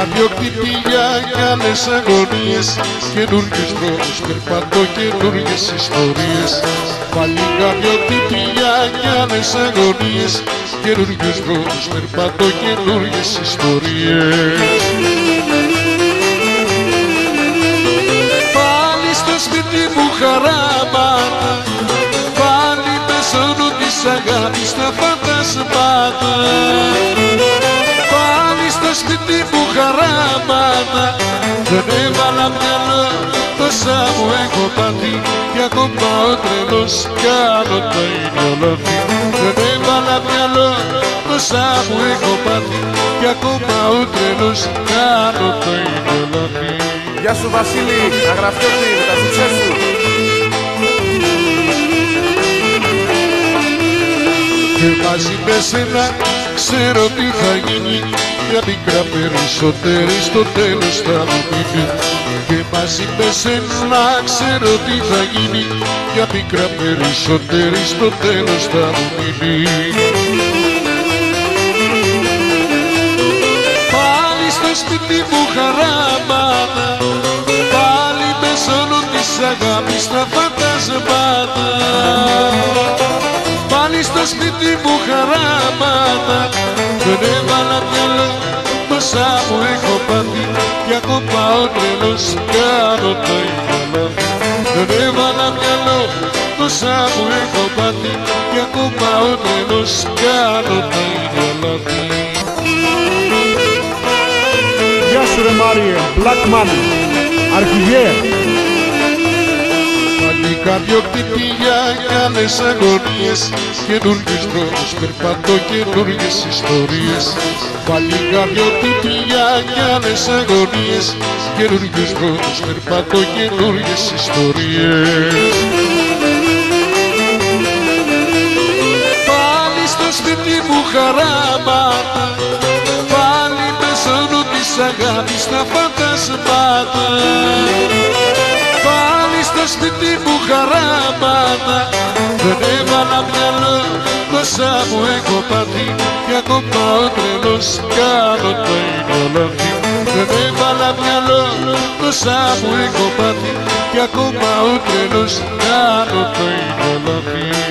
Βάλικά δυο κτυπία κι άλλες αγωνίες Καινούργιους δρόμους περπατώ καινούργιες ιστορίες. Βάλικά δυο κτυπία κι άλλες αγωνίες Καινούργιους δρόμους περπατώ καινούργιες ιστορίες. Πάλι στο σπίτι μου χαράματα Πάλι πεσώνω της αγάπης τα φαντασμάτα Δεν έβαλα μυαλό τόσα μου έχω πάθει Κι ακόμα ο τρελός κάνω τα ίδια λάθη Δεν έβαλα μυαλό τόσα μου έχω πάθει Κι ακόμα ο τρελός κάνω τα ίδια λάθη Γεια σου Βασίλη, αγραφιώτη, με τα σουξέ σου. Και μαζί με σένα ξέρω τι θα γίνει Για μικρά περισσότερη στο τέλος θα μου μείνει Και μαζί με σένα ξέρω τι θα γίνει. Για μικρά περισσότερη στο τέλος θα μου μείνει Πάλι στο σπίτι μου χαράματα Πάλι μεσώνω της αγάπης τα φαντασμάτα Πάλι στο σπίτι μου χαράματα Δεν έβαλα μυαλό τόσα μου έχω πάθει Κι ακόμα ο τρελός κάνω το ίδιο λάθη Δεν έβαλα μυαλό τόσα μου έχω πάθει Κι ακόμα ο τρελός κάνω το ίδιο λάθη Γεια σου ρε Μάριε, Black Money, αρχηγέ. Πάλι κάποιο κτυπία κι άλλες αγωνίες Καινούργιους δρόμους περπατώ καινούργιες ιστορίες. Πάλι κάποιο κτυπία κι άλλες αγωνίες Καινούργιους δρόμους περπατώ καινούργιες ιστορίες. Πάλι στο σπίτι μου χαράματα Πάλι πεσώνω της αγάπης τα φαντασμάτα Πάλι στο σπίτι μου χαράματα Δεν έβαλα μυαλό τόσα μου έχω πάθει Κι ακόμα ο τρελός κάνω το ίδιο λάθη Δεν έβαλα μυαλό τόσα μου έχω πάθει Κι ακόμα ο τρελός κάνω το ίδιο λάθη